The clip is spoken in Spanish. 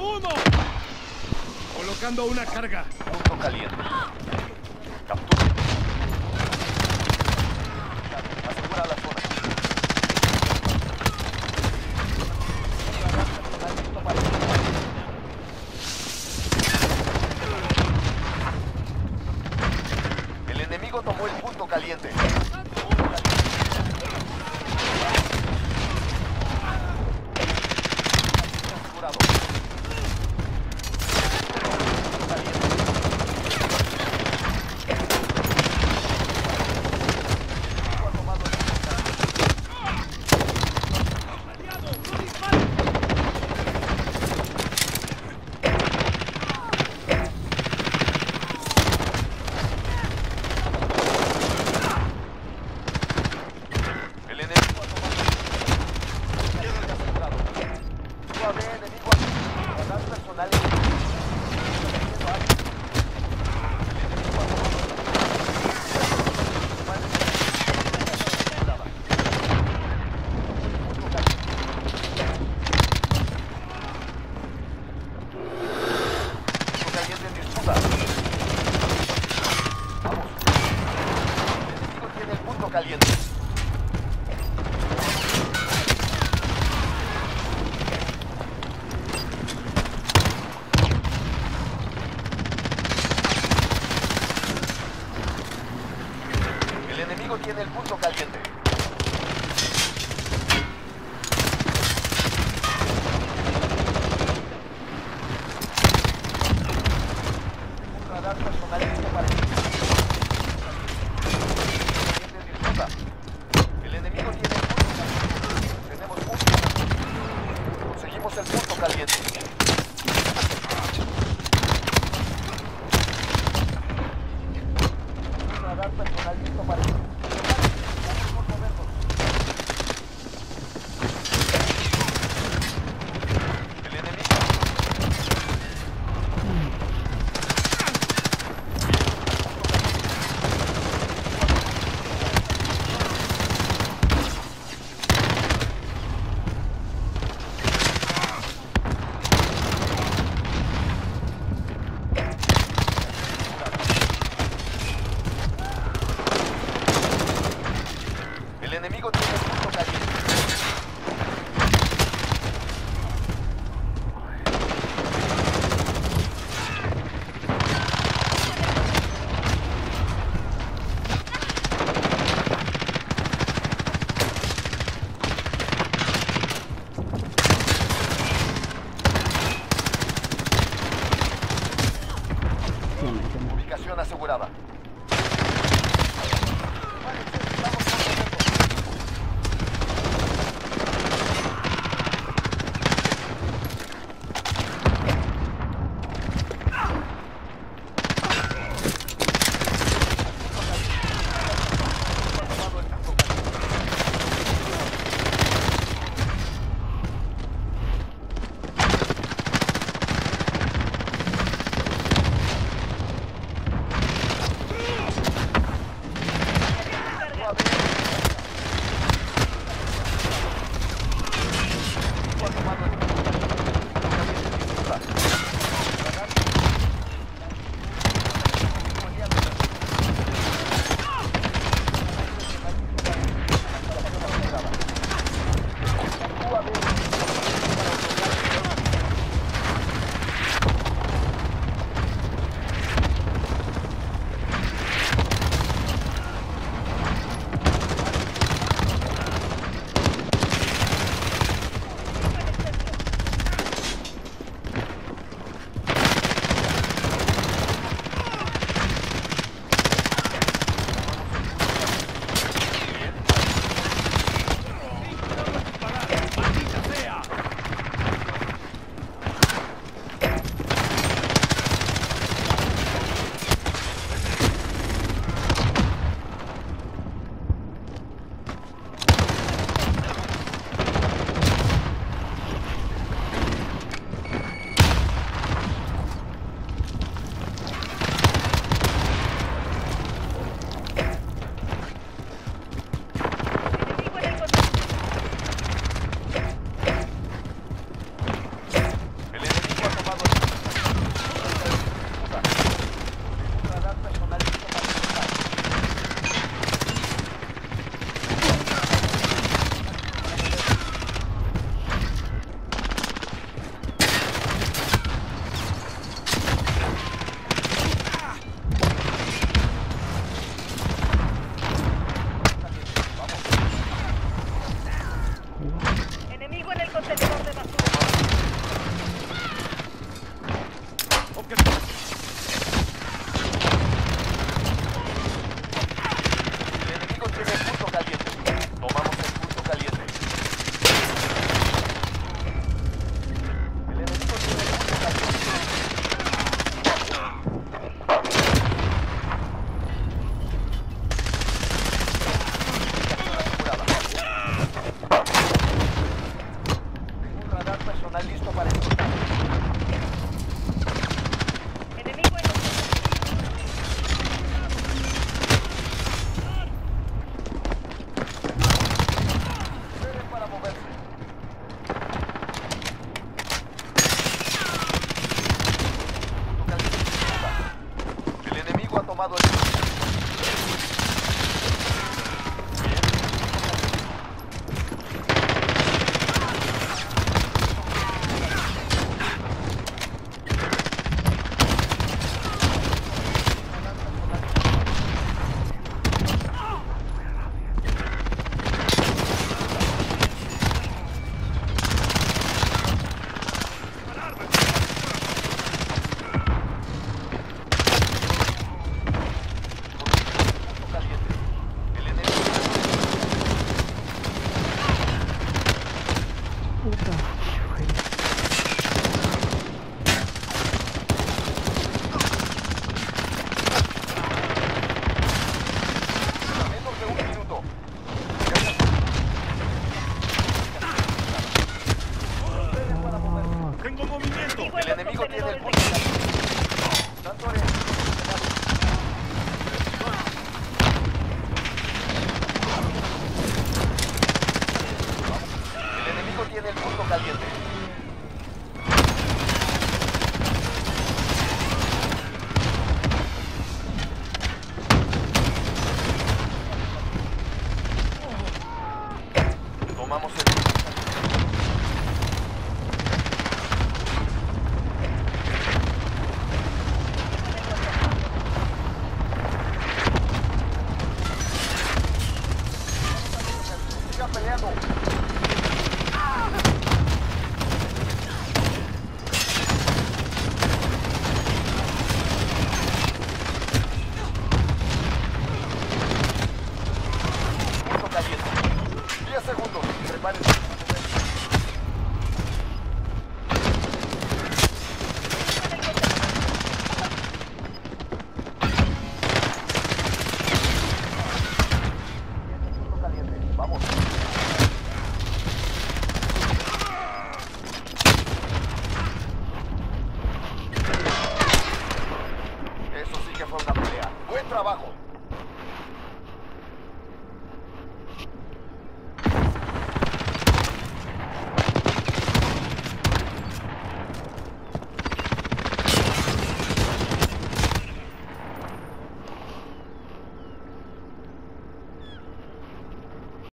¡Echando humo! Colocando una carga. Punto caliente. tiene el punto caliente. 到吧。